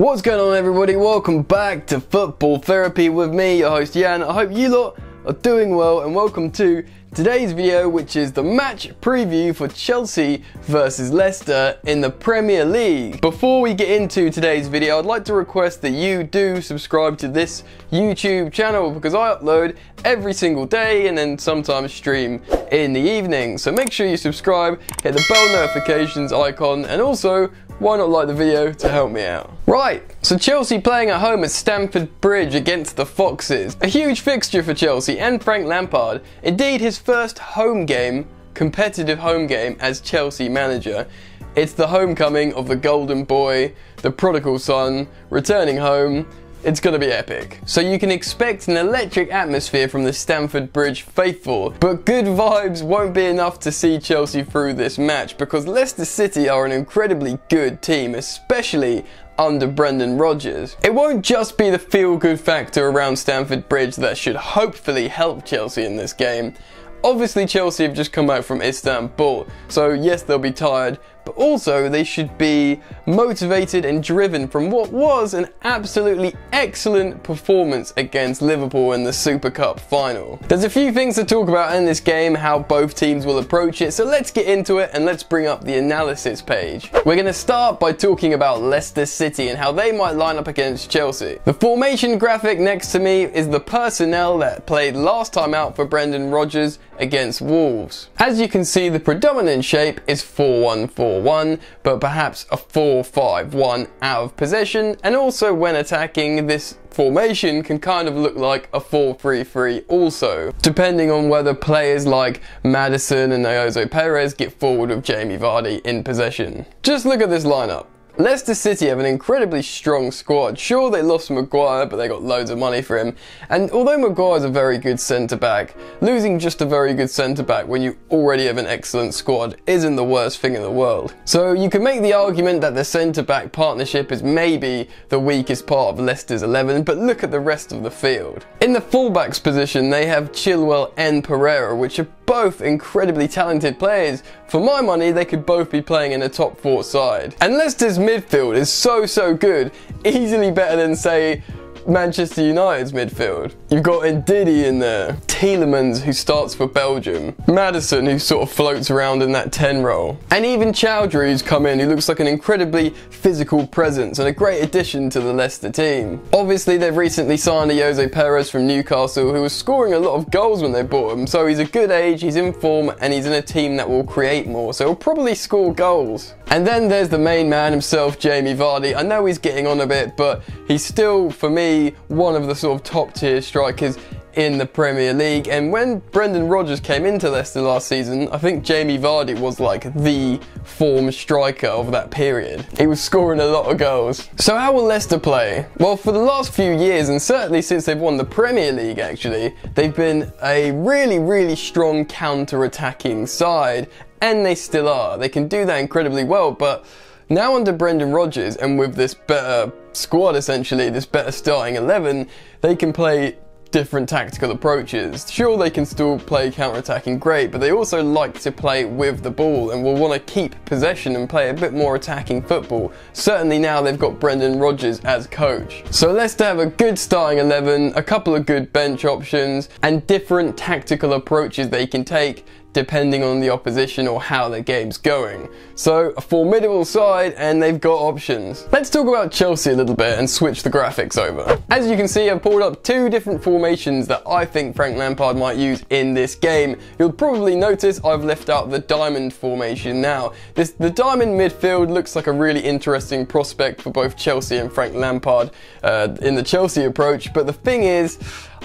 What's going on everybody? Welcome back to Football Therapy with me, your host Jan. I hope you lot are doing well and welcome to today's video which is the match preview for Chelsea versus Leicester in the Premier League. Before we get into today's video I'd like to request that you do subscribe to this YouTube channel because I upload every single day and then sometimes stream in the evening. So make sure you subscribe, hit the bell notifications icon and also why not like the video to help me out? Right, so Chelsea playing at home at Stamford Bridge against the Foxes. A huge fixture for Chelsea and Frank Lampard. Indeed, his first home game, competitive home game as Chelsea manager. It's the homecoming of the golden boy, the prodigal son, returning home, it's to be epic. So you can expect an electric atmosphere from the Stamford Bridge faithful, but good vibes won't be enough to see Chelsea through this match because Leicester City are an incredibly good team, especially under Brendan Rodgers. It won't just be the feel-good factor around Stamford Bridge that should hopefully help Chelsea in this game. Obviously Chelsea have just come out from Istanbul, so yes they'll be tired, but also they should be motivated and driven from what was an absolutely excellent performance against Liverpool in the Super Cup final. There's a few things to talk about in this game, how both teams will approach it, so let's get into it and let's bring up the analysis page. We're going to start by talking about Leicester City and how they might line up against Chelsea. The formation graphic next to me is the personnel that played last time out for Brendan Rodgers against Wolves. As you can see, the predominant shape is 4-1-4-1, but perhaps a 4-5-1 out of possession, and also when attacking, this formation can kind of look like a 4-3-3 also, depending on whether players like Maddison and Ayoze Perez get forward with Jamie Vardy in possession. Just look at this lineup. Leicester City have an incredibly strong squad. Sure, they lost Maguire, but they got loads of money for him. And although Maguire's a very good centre back, losing just a very good centre back when you already have an excellent squad isn't the worst thing in the world. So you can make the argument that the centre back partnership is maybe the weakest part of Leicester's 11, but look at the rest of the field. In the fullbacks position, they have Chilwell and Pereira, which are both incredibly talented players. For my money, they could both be playing in a top four side. And Leicester's midfield is so, so good. Easily better than, say, Manchester United's midfield. You've got Ndidi in there, Tielemans who starts for Belgium, Maddison who sort of floats around in that 10 role, and even Choudhury who's come in who looks like an incredibly physical presence and a great addition to the Leicester team. Obviously they've recently signed Ayoze Perez from Newcastle who was scoring a lot of goals when they bought him, so he's a good age, he's in form and he's in a team that will create more, so he'll probably score goals. And then there's the main man himself, Jamie Vardy. I know he's getting on a bit, but he's still, for me, one of the sort of top tier strikers in the Premier League. And when Brendan Rodgers came into Leicester last season, I think Jamie Vardy was like the form striker of that period. He was scoring a lot of goals. So how will Leicester play? Well, for the last few years, and certainly since they've won the Premier League actually, they've been a really, really strong counter-attacking side. And they still are. They can do that incredibly well, but now under Brendan Rodgers and with this better squad essentially, this better starting 11, they can play different tactical approaches. Sure, they can still play counter-attacking great, but they also like to play with the ball and will want to keep possession and play a bit more attacking football. Certainly now they've got Brendan Rodgers as coach. So Leicester have a good starting 11, a couple of good bench options, and different tactical approaches they can take depending on the opposition or how the game's going. So, a formidable side and they've got options. Let's talk about Chelsea a little bit and switch the graphics over. As you can see, I've pulled up two different formations that I think Frank Lampard might use in this game. You'll probably notice I've left out the diamond formation now. This The diamond midfield looks like a really interesting prospect for both Chelsea and Frank Lampard uh, in the Chelsea approach, but the thing is,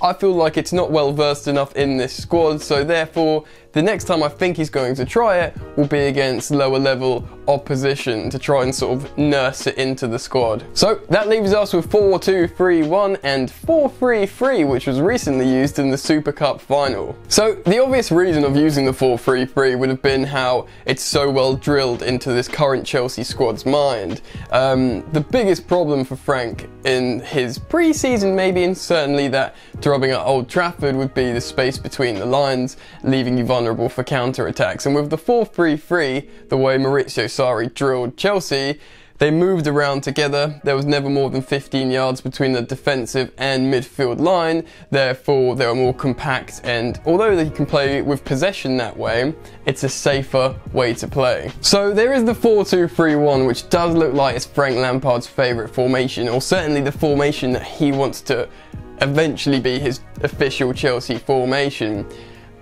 I feel like it's not well versed enough in this squad, so therefore the next time I think he's going to try it will be against lower level opposition to try and sort of nurse it into the squad. So that leaves us with 4-2-3-1 and 4-3-3 which was recently used in the Super Cup final. So the obvious reason of using the 4-3-3 would have been how it's so well drilled into this current Chelsea squad's mind. Um, the biggest problem for Frank in his pre-season maybe and certainly that drubbing at Old Trafford would be the space between the lines leaving you vulnerable for counter attacks and with the 4-3-3 the way Maurizio Sarri drilled Chelsea, They moved around together. There was never more than 15 yards between the defensive and midfield line. Therefore, they were more compact. And although they can play with possession that way, it's a safer way to play. So there is the 4-2-3-1, which does look like it's Frank Lampard's favourite formation, or certainly the formation that he wants to eventually be his official Chelsea formation.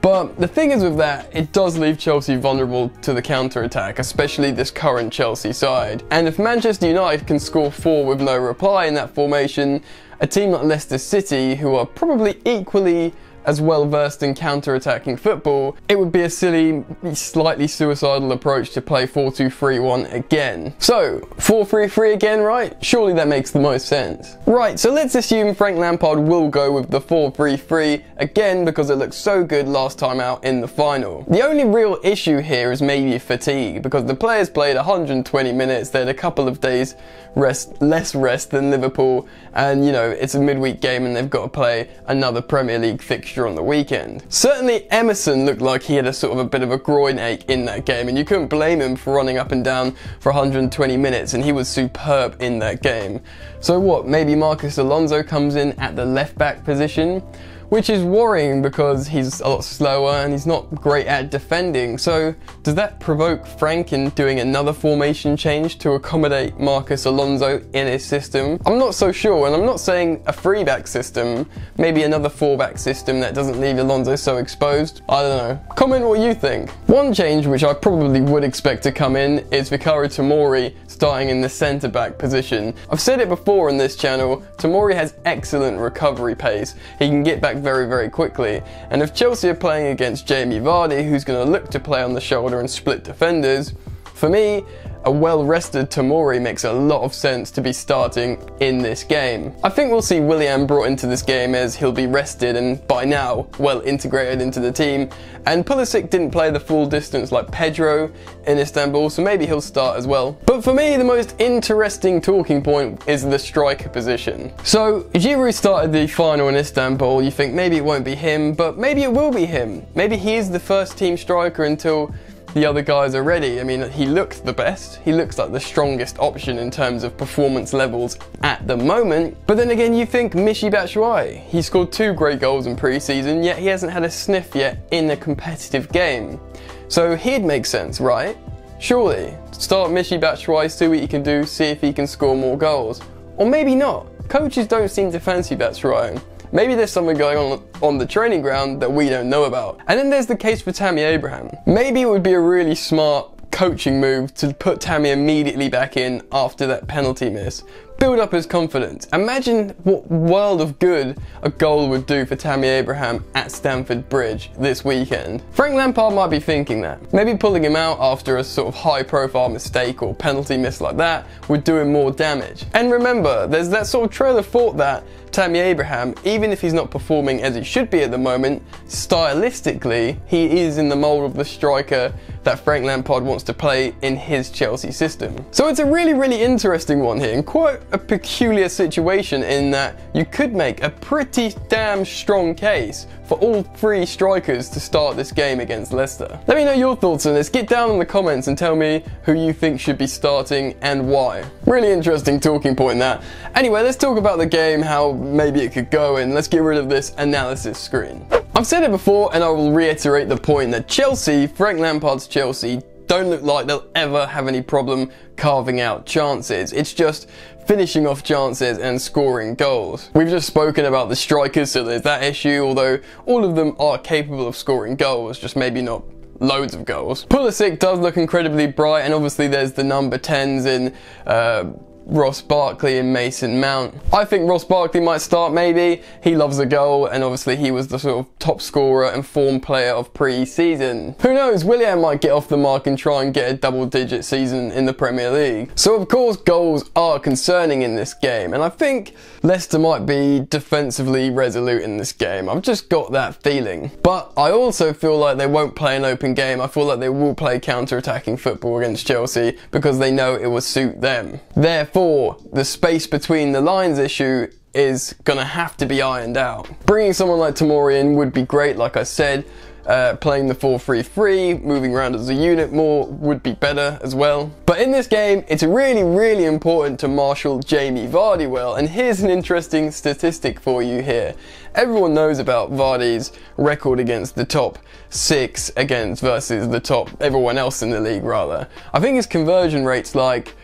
But the thing is with that, it does leave Chelsea vulnerable to the counter-attack, especially this current Chelsea side. And if Manchester United can score four with no reply in that formation, a team like Leicester City, who are probably equally as well versed in counter-attacking football, it would be a silly, slightly suicidal approach to play 4-2-3-1 again. So, 4-3-3 again, right? Surely that makes the most sense. Right, so let's assume Frank Lampard will go with the 4-3-3 again because it looked so good last time out in the final. The only real issue here is maybe fatigue because the players played 120 minutes, they had a couple of days rest, less rest than Liverpool, and you know, it's a midweek game and they've got to play another Premier League fixture fixture on the weekend. Certainly Emerson looked like he had a sort of a bit of a groin ache in that game and you couldn't blame him for running up and down for 120 minutes and he was superb in that game. So what, maybe Marcos Alonso comes in at the left back position? Which is worrying because he's a lot slower and he's not great at defending. So does that provoke Frank in doing another formation change to accommodate Marcos Alonso in his system? I'm not so sure, and I'm not saying a three back system, maybe another four back system that doesn't leave Alonso so exposed. I don't know. Comment what you think. One change which I probably would expect to come in is Fikayo Tomori starting in the centre back position. I've said it before on this channel, Tomori has excellent recovery pace. He can get back very, very quickly. And if Chelsea are playing against Jamie Vardy, who's going to look to play on the shoulder and split defenders, for me, a well-rested Tomori makes a lot of sense to be starting in this game. I think we'll see Willian brought into this game as he'll be rested and by now well integrated into the team and Pulisic didn't play the full distance like Pedro in Istanbul so maybe he'll start as well. But for me the most interesting talking point is the striker position. So Giroud started the final in Istanbul, you think maybe it won't be him but maybe it will be him. Maybe he is the first team striker until the other guys are ready. I mean, he looks the best. He looks like the strongest option in terms of performance levels at the moment. But then again, you think Michy Batshuayi. He scored two great goals in pre-season, yet he hasn't had a sniff yet in a competitive game. So he'd make sense, right? Surely. Start Michy Batshuayi, see what he can do, see if he can score more goals. Or maybe not. Coaches don't seem to fancy Batshuayi. Maybe there's something going on on the training ground that we don't know about. And then there's the case for Tammy Abraham. Maybe it would be a really smart coaching move to put Tammy immediately back in after that penalty miss build up his confidence. Imagine what world of good a goal would do for Tammy Abraham at Stamford Bridge this weekend. Frank Lampard might be thinking that. Maybe pulling him out after a sort of high profile mistake or penalty miss like that would do him more damage. And remember, there's that sort of trail of thought that Tammy Abraham, even if he's not performing as he should be at the moment, stylistically, he is in the mould of the striker that Frank Lampard wants to play in his Chelsea system. So it's a really, really interesting one here and quite a peculiar situation in that you could make a pretty damn strong case for all three strikers to start this game against Leicester. Let me know your thoughts on this. Get down in the comments and tell me who you think should be starting and why. Really interesting talking point that. Anyway, let's talk about the game, how maybe it could go, and let's get rid of this analysis screen. I've said it before and I will reiterate the point that Chelsea, Frank Lampard's Chelsea, don't look like they'll ever have any problem carving out chances. It's just finishing off chances and scoring goals. We've just spoken about the strikers, so there's that issue, although all of them are capable of scoring goals, just maybe not loads of goals. Pulisic does look incredibly bright, and obviously there's the number 10s in uh, Ross Barkley and Mason Mount. I think Ross Barkley might start maybe. He loves a goal and obviously he was the sort of top scorer and form player of pre-season. Who knows, Willian might get off the mark and try and get a double digit season in the Premier League. So of course goals are concerning in this game and I think Leicester might be defensively resolute in this game. I've just got that feeling. But I also feel like they won't play an open game. I feel like they will play counter-attacking football against Chelsea because they know it will suit them. Therefore The space between the lines issue is gonna have to be ironed out. Bringing someone like Tomori in would be great, like I said, uh, playing the 4-3-3, moving around as a unit more would be better as well. But in this game, it's really, really important to marshal Jamie Vardy well, and here's an interesting statistic for you here. Everyone knows about Vardy's record against the top six against versus the top everyone else in the league rather. I think his conversion rate's like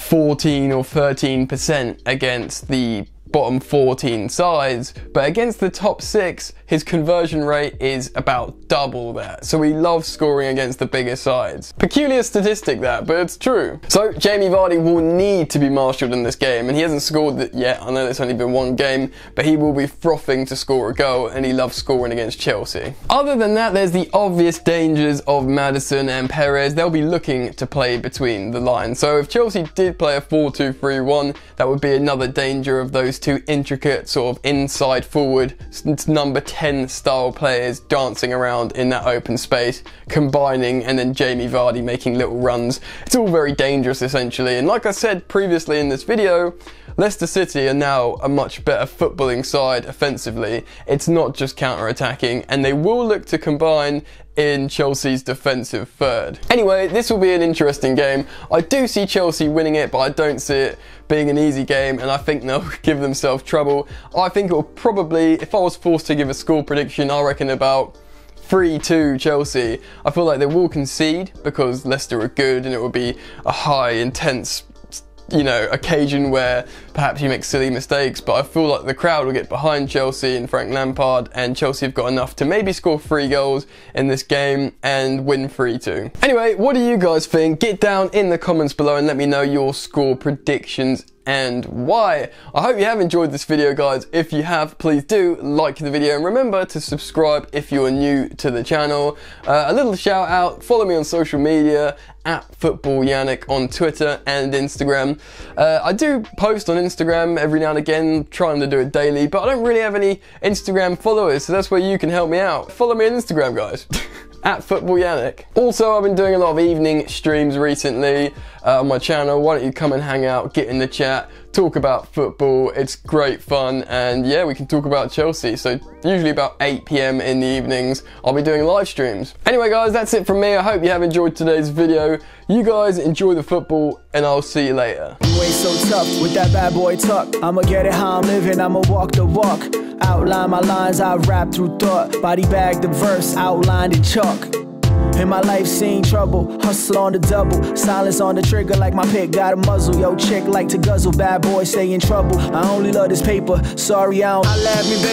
14 or 13% against the bottom 14 sides, but against the top six, his conversion rate is about double that. So he loves scoring against the bigger sides. Peculiar statistic that, but it's true. So Jamie Vardy will need to be marshalled in this game, and he hasn't scored yet. I know it's only been one game, but he will be frothing to score a goal, and he loves scoring against Chelsea. Other than that, there's the obvious dangers of Maddison and Perez. They'll be looking to play between the lines. So if Chelsea did play a 4-2-3-1, that would be another danger of those two intricate sort of inside forward number 10 style players dancing around in that open space, combining and then Jamie Vardy making little runs. It's all very dangerous essentially. And like I said previously in this video, Leicester City are now a much better footballing side offensively. It's not just counter-attacking and they will look to combine in Chelsea's defensive third. Anyway, this will be an interesting game. I do see Chelsea winning it, but I don't see it being an easy game, and I think they'll give themselves trouble. I think it will probably, if I was forced to give a score prediction, I reckon about 3-2 Chelsea. I feel like they will concede because Leicester are good and it will be a high, intense you know, occasion where perhaps you make silly mistakes, but I feel like the crowd will get behind Chelsea and Frank Lampard, and Chelsea have got enough to maybe score three goals in this game and win 3-2. Anyway, what do you guys think? Get down in the comments below and let me know your score predictions and why. I hope you have enjoyed this video guys. If you have, please do like the video and remember to subscribe if you are new to the channel. Uh, a little shout out, follow me on social media at Football Yannick on Twitter and Instagram. Uh, I do post on Instagram every now and again, trying to do it daily, but I don't really have any Instagram followers, so that's where you can help me out. Follow me on Instagram guys. at Football Yannick. Also, I've been doing a lot of evening streams recently uh, on my channel. Why don't you come and hang out, get in the chat, talk about football. It's great fun, and yeah, we can talk about Chelsea. So, usually about 8 pm in the evenings, I'll be doing live streams. Anyway, guys, that's it from me. I hope you have enjoyed today's video. You guys enjoy the football, and I'll see you later. So tough with that bad boy talk. I'ma get it how I'm living, I'ma walk the walk. Outline my lines, I rap through thought. Body bag the verse, outlined in chalk. In my life, seen trouble, hustle on the double, silence on the trigger like my pick got a muzzle. Yo, chick like to guzzle, bad boy stay in trouble. I only love this paper, sorry I don't. I laugh me, baby.